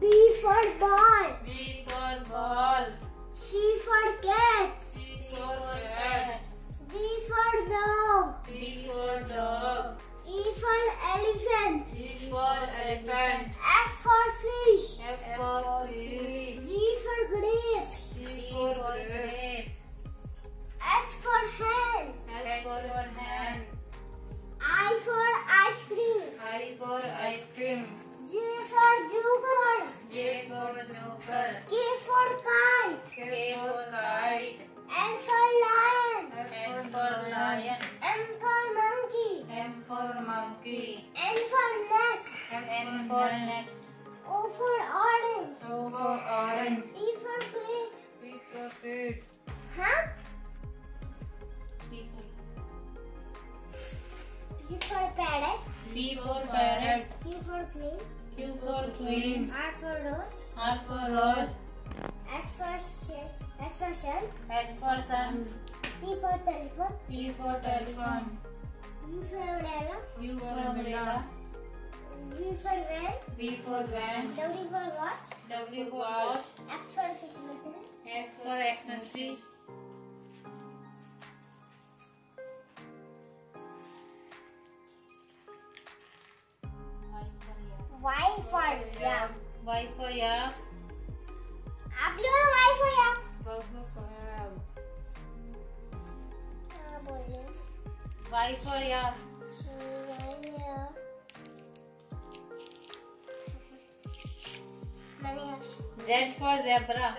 B for ball. B for ball. C for cat. C for cat. D for dog. D for dog. E for elephant. E for elephant. Lion. M for monkey. M for monkey. N for nest. N for next. O for orange. O for orange. P for plate. P for pig. Huh? P for P for parrot. P for parrot. Q for queen. Q for queen. R for rose. R for rose. S for shell. S for shell. S for sun. T for telephone. T for telephone. U for umbrella. U for umbrella. V for van. V for van. W for watch. W for watch. X for xmas. X for ecstasy. Y for yak. Y for yak. आप बोलो Y for yak. Y for. मैंने Z for zebra.